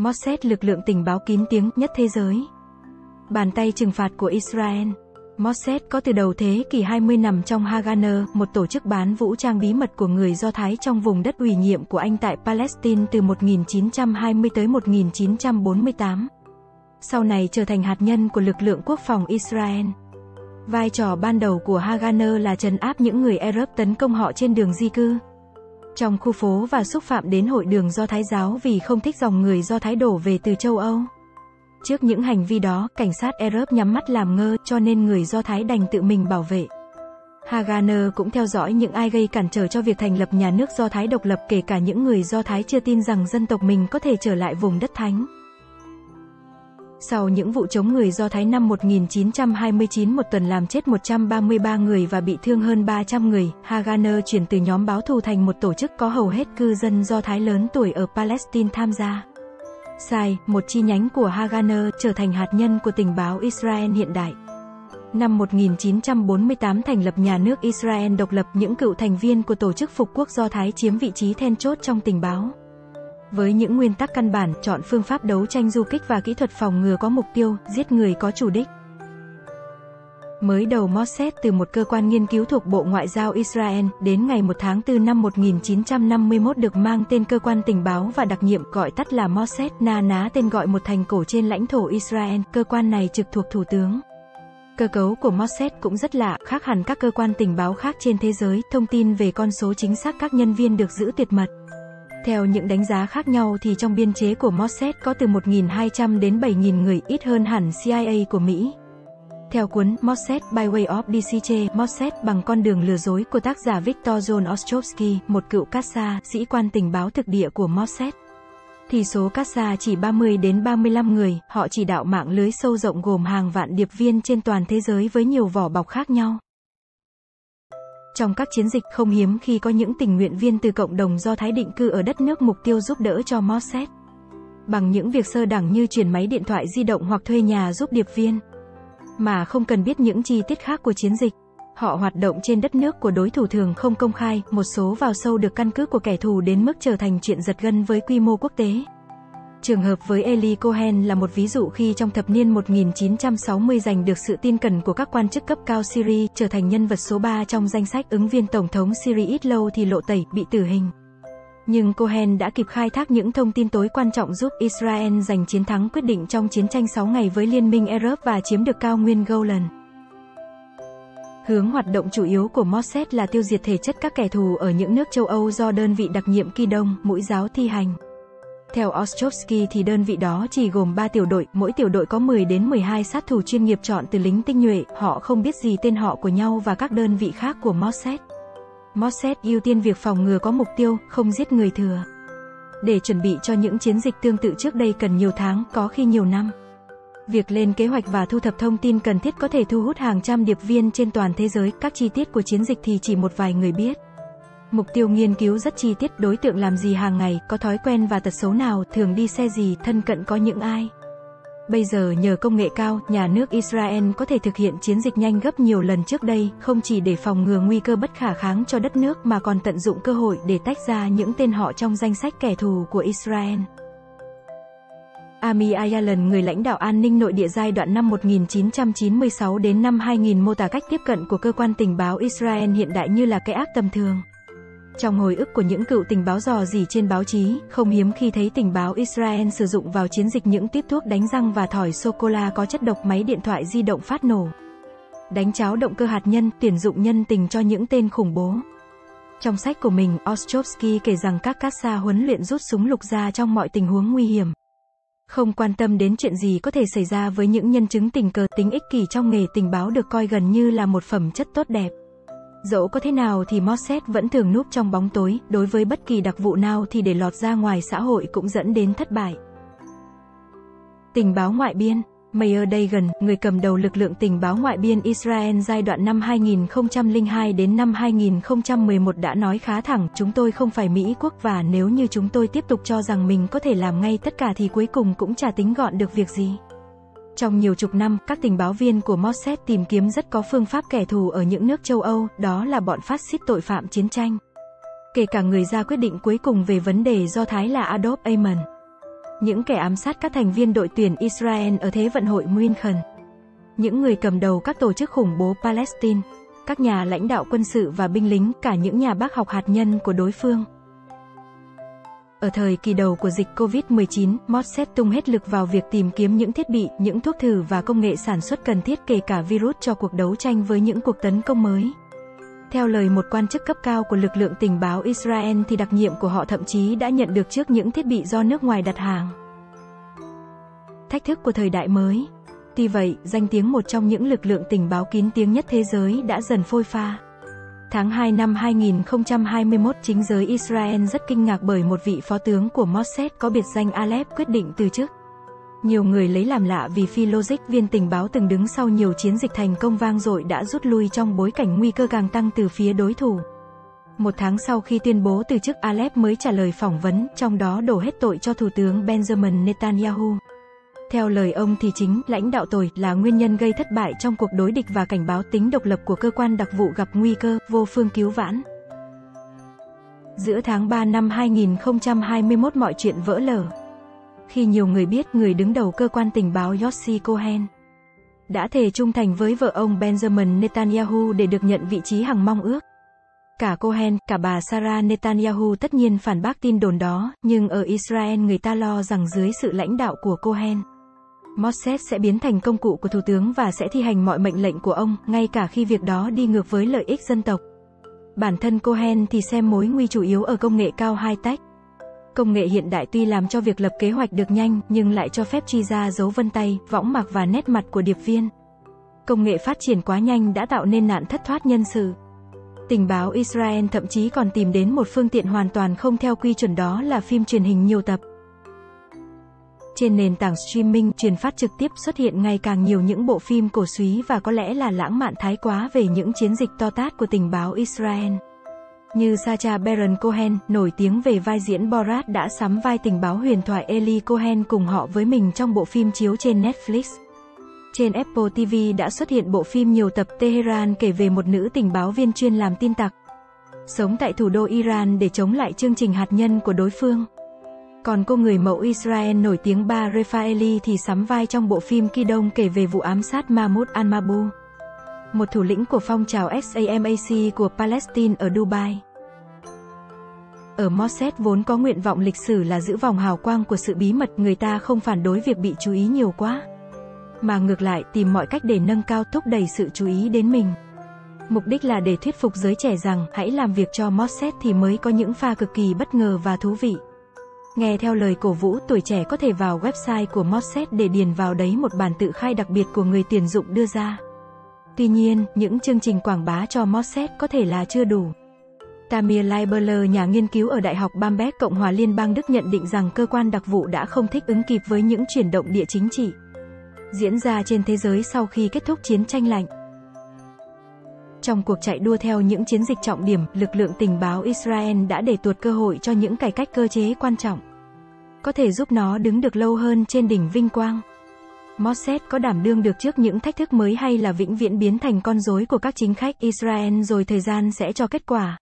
Mossad lực lượng tình báo kín tiếng nhất thế giới. Bàn tay trừng phạt của Israel. Mossad có từ đầu thế kỷ 20 nằm trong Haganah, một tổ chức bán vũ trang bí mật của người Do Thái trong vùng đất ủy nhiệm của Anh tại Palestine từ 1920 tới 1948. Sau này trở thành hạt nhân của lực lượng quốc phòng Israel. Vai trò ban đầu của Haganah là trấn áp những người Arab tấn công họ trên đường di cư trong khu phố và xúc phạm đến hội đường Do Thái giáo vì không thích dòng người Do Thái đổ về từ châu Âu. Trước những hành vi đó, cảnh sát erop nhắm mắt làm ngơ, cho nên người Do Thái đành tự mình bảo vệ. Haganer cũng theo dõi những ai gây cản trở cho việc thành lập nhà nước Do Thái độc lập kể cả những người Do Thái chưa tin rằng dân tộc mình có thể trở lại vùng đất thánh. Sau những vụ chống người Do Thái năm 1929 một tuần làm chết 133 người và bị thương hơn 300 người, Haganah chuyển từ nhóm báo thù thành một tổ chức có hầu hết cư dân Do Thái lớn tuổi ở Palestine tham gia. Sai, một chi nhánh của Haganah, trở thành hạt nhân của tình báo Israel hiện đại. Năm 1948 thành lập nhà nước Israel độc lập, những cựu thành viên của tổ chức phục quốc Do Thái chiếm vị trí then chốt trong tình báo. Với những nguyên tắc căn bản, chọn phương pháp đấu tranh du kích và kỹ thuật phòng ngừa có mục tiêu, giết người có chủ đích. Mới đầu Mossad từ một cơ quan nghiên cứu thuộc Bộ Ngoại giao Israel, đến ngày 1 tháng 4 năm 1951 được mang tên Cơ quan Tình báo và đặc nhiệm gọi tắt là Mossad, na ná tên gọi một thành cổ trên lãnh thổ Israel, cơ quan này trực thuộc Thủ tướng. Cơ cấu của Mossad cũng rất lạ, khác hẳn các cơ quan tình báo khác trên thế giới, thông tin về con số chính xác các nhân viên được giữ tuyệt mật. Theo những đánh giá khác nhau thì trong biên chế của Mossad có từ 1.200 đến 7.000 người, ít hơn hẳn CIA của Mỹ. Theo cuốn Mossad by Way of DCJ, Mossad bằng con đường lừa dối của tác giả Victor John Ostrovsky, một cựu CASA, sĩ quan tình báo thực địa của Mossad. Thì số CASA chỉ 30 đến 35 người, họ chỉ đạo mạng lưới sâu rộng gồm hàng vạn điệp viên trên toàn thế giới với nhiều vỏ bọc khác nhau. Trong các chiến dịch không hiếm khi có những tình nguyện viên từ cộng đồng do Thái định cư ở đất nước mục tiêu giúp đỡ cho Mossad. Bằng những việc sơ đẳng như chuyển máy điện thoại di động hoặc thuê nhà giúp điệp viên. Mà không cần biết những chi tiết khác của chiến dịch. Họ hoạt động trên đất nước của đối thủ thường không công khai, một số vào sâu được căn cứ của kẻ thù đến mức trở thành chuyện giật gân với quy mô quốc tế. Trường hợp với Eli Cohen là một ví dụ khi trong thập niên 1960 giành được sự tin cẩn của các quan chức cấp cao Syria, trở thành nhân vật số 3 trong danh sách ứng viên Tổng thống Syria ít lâu thì lộ tẩy, bị tử hình. Nhưng Cohen đã kịp khai thác những thông tin tối quan trọng giúp Israel giành chiến thắng quyết định trong chiến tranh 6 ngày với Liên minh Arab và chiếm được cao nguyên Golan. Hướng hoạt động chủ yếu của Mossad là tiêu diệt thể chất các kẻ thù ở những nước châu Âu do đơn vị đặc nhiệm Kỳ Đông, mũi giáo thi hành. Theo Ostrovsky thì đơn vị đó chỉ gồm 3 tiểu đội, mỗi tiểu đội có 10 đến 12 sát thủ chuyên nghiệp chọn từ lính tinh nhuệ, họ không biết gì tên họ của nhau và các đơn vị khác của Mossad. Mossad ưu tiên việc phòng ngừa có mục tiêu, không giết người thừa. Để chuẩn bị cho những chiến dịch tương tự trước đây cần nhiều tháng, có khi nhiều năm. Việc lên kế hoạch và thu thập thông tin cần thiết có thể thu hút hàng trăm điệp viên trên toàn thế giới, các chi tiết của chiến dịch thì chỉ một vài người biết. Mục tiêu nghiên cứu rất chi tiết đối tượng làm gì hàng ngày, có thói quen và tật xấu nào, thường đi xe gì, thân cận có những ai. Bây giờ nhờ công nghệ cao, nhà nước Israel có thể thực hiện chiến dịch nhanh gấp nhiều lần trước đây, không chỉ để phòng ngừa nguy cơ bất khả kháng cho đất nước mà còn tận dụng cơ hội để tách ra những tên họ trong danh sách kẻ thù của Israel. Ami Ayalon, người lãnh đạo an ninh nội địa giai đoạn năm 1996 đến năm 2000 mô tả cách tiếp cận của cơ quan tình báo Israel hiện đại như là cái ác tầm thường. Trong hồi ức của những cựu tình báo dò dỉ trên báo chí, không hiếm khi thấy tình báo Israel sử dụng vào chiến dịch những tiếp thuốc đánh răng và thỏi sô-cô-la có chất độc máy điện thoại di động phát nổ. Đánh cháo động cơ hạt nhân, tuyển dụng nhân tình cho những tên khủng bố. Trong sách của mình, Ostrovsky kể rằng các cát xa huấn luyện rút súng lục ra trong mọi tình huống nguy hiểm. Không quan tâm đến chuyện gì có thể xảy ra với những nhân chứng tình cờ tính ích kỷ trong nghề tình báo được coi gần như là một phẩm chất tốt đẹp. Dẫu có thế nào thì Mosset vẫn thường núp trong bóng tối, đối với bất kỳ đặc vụ nào thì để lọt ra ngoài xã hội cũng dẫn đến thất bại. Tình báo ngoại biên Mayer Dagan, người cầm đầu lực lượng tình báo ngoại biên Israel giai đoạn năm 2002 đến năm 2011 đã nói khá thẳng, chúng tôi không phải Mỹ quốc và nếu như chúng tôi tiếp tục cho rằng mình có thể làm ngay tất cả thì cuối cùng cũng chả tính gọn được việc gì. Trong nhiều chục năm, các tình báo viên của Mossad tìm kiếm rất có phương pháp kẻ thù ở những nước châu Âu, đó là bọn phát xít tội phạm chiến tranh. Kể cả người ra quyết định cuối cùng về vấn đề do Thái là Adolf Eichmann. những kẻ ám sát các thành viên đội tuyển Israel ở Thế vận hội München. Những người cầm đầu các tổ chức khủng bố Palestine, các nhà lãnh đạo quân sự và binh lính, cả những nhà bác học hạt nhân của đối phương. Ở thời kỳ đầu của dịch COVID-19, Mossad tung hết lực vào việc tìm kiếm những thiết bị, những thuốc thử và công nghệ sản xuất cần thiết kể cả virus cho cuộc đấu tranh với những cuộc tấn công mới. Theo lời một quan chức cấp cao của lực lượng tình báo Israel thì đặc nhiệm của họ thậm chí đã nhận được trước những thiết bị do nước ngoài đặt hàng. Thách thức của thời đại mới. Tuy vậy, danh tiếng một trong những lực lượng tình báo kín tiếng nhất thế giới đã dần phôi pha. Tháng 2 năm 2021, chính giới Israel rất kinh ngạc bởi một vị phó tướng của Mossad có biệt danh Aleph quyết định từ chức. Nhiều người lấy làm lạ vì phi logic viên tình báo từng đứng sau nhiều chiến dịch thành công vang dội đã rút lui trong bối cảnh nguy cơ càng tăng từ phía đối thủ. Một tháng sau khi tuyên bố từ chức Aleph mới trả lời phỏng vấn, trong đó đổ hết tội cho Thủ tướng Benjamin Netanyahu. Theo lời ông thì chính lãnh đạo tồi là nguyên nhân gây thất bại trong cuộc đối địch và cảnh báo tính độc lập của cơ quan đặc vụ gặp nguy cơ vô phương cứu vãn. Giữa tháng 3 năm 2021 mọi chuyện vỡ lở. Khi nhiều người biết người đứng đầu cơ quan tình báo Yossi Cohen đã thề trung thành với vợ ông Benjamin Netanyahu để được nhận vị trí hằng mong ước. Cả Cohen, cả bà Sarah Netanyahu tất nhiên phản bác tin đồn đó, nhưng ở Israel người ta lo rằng dưới sự lãnh đạo của Cohen, Mossad sẽ biến thành công cụ của thủ tướng và sẽ thi hành mọi mệnh lệnh của ông, ngay cả khi việc đó đi ngược với lợi ích dân tộc. Bản thân Cohen thì xem mối nguy chủ yếu ở công nghệ cao high-tech. Công nghệ hiện đại tuy làm cho việc lập kế hoạch được nhanh, nhưng lại cho phép truy ra dấu vân tay, võng mạc và nét mặt của điệp viên. Công nghệ phát triển quá nhanh đã tạo nên nạn thất thoát nhân sự. Tình báo Israel thậm chí còn tìm đến một phương tiện hoàn toàn không theo quy chuẩn đó là phim truyền hình nhiều tập. Trên nền tảng streaming, truyền phát trực tiếp xuất hiện ngày càng nhiều những bộ phim cổ súy và có lẽ là lãng mạn thái quá về những chiến dịch to tát của tình báo Israel. Như Sacha Baron Cohen, nổi tiếng về vai diễn Borat đã sắm vai tình báo huyền thoại Eli Cohen cùng họ với mình trong bộ phim chiếu trên Netflix. Trên Apple TV đã xuất hiện bộ phim nhiều tập Tehran kể về một nữ tình báo viên chuyên làm tin tặc. Sống tại thủ đô Iran để chống lại chương trình hạt nhân của đối phương. Còn cô người mẫu Israel nổi tiếng Ba Rafaeli thì sắm vai trong bộ phim Kidong kể về vụ ám sát Mahmoud al-Mabu, một thủ lĩnh của phong trào SAMAC của Palestine ở Dubai. Ở Mossad vốn có nguyện vọng lịch sử là giữ vòng hào quang của sự bí mật, người ta không phản đối việc bị chú ý nhiều quá, mà ngược lại tìm mọi cách để nâng cao thúc đẩy sự chú ý đến mình. Mục đích là để thuyết phục giới trẻ rằng hãy làm việc cho Mossad thì mới có những pha cực kỳ bất ngờ và thú vị. Nghe theo lời cổ vũ, tuổi trẻ có thể vào website của Mosset để điền vào đấy một bản tự khai đặc biệt của người tuyển dụng đưa ra. Tuy nhiên, những chương trình quảng bá cho Mosset có thể là chưa đủ. Tamir Leiberler, nhà nghiên cứu ở Đại học Bamberg, Cộng hòa Liên bang Đức nhận định rằng cơ quan đặc vụ đã không thích ứng kịp với những chuyển động địa chính trị diễn ra trên thế giới sau khi kết thúc chiến tranh lạnh. Trong cuộc chạy đua theo những chiến dịch trọng điểm, lực lượng tình báo Israel đã để tuột cơ hội cho những cải cách cơ chế quan trọng. Có thể giúp nó đứng được lâu hơn trên đỉnh vinh quang. Mossad có đảm đương được trước những thách thức mới hay là vĩnh viễn biến thành con rối của các chính khách Israel rồi thời gian sẽ cho kết quả.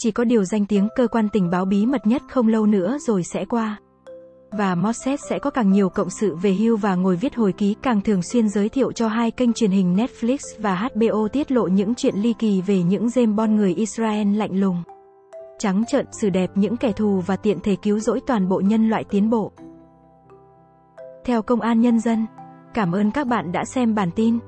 Chỉ có điều danh tiếng cơ quan tình báo bí mật nhất không lâu nữa rồi sẽ qua. Và Mossad sẽ có càng nhiều cộng sự về hưu và ngồi viết hồi ký càng thường xuyên giới thiệu cho hai kênh truyền hình Netflix và HBO tiết lộ những chuyện ly kỳ về những James Bond người Israel lạnh lùng. Trắng trợn xử đẹp những kẻ thù và tiện thể cứu rỗi toàn bộ nhân loại tiến bộ. Theo Công an Nhân dân, cảm ơn các bạn đã xem bản tin.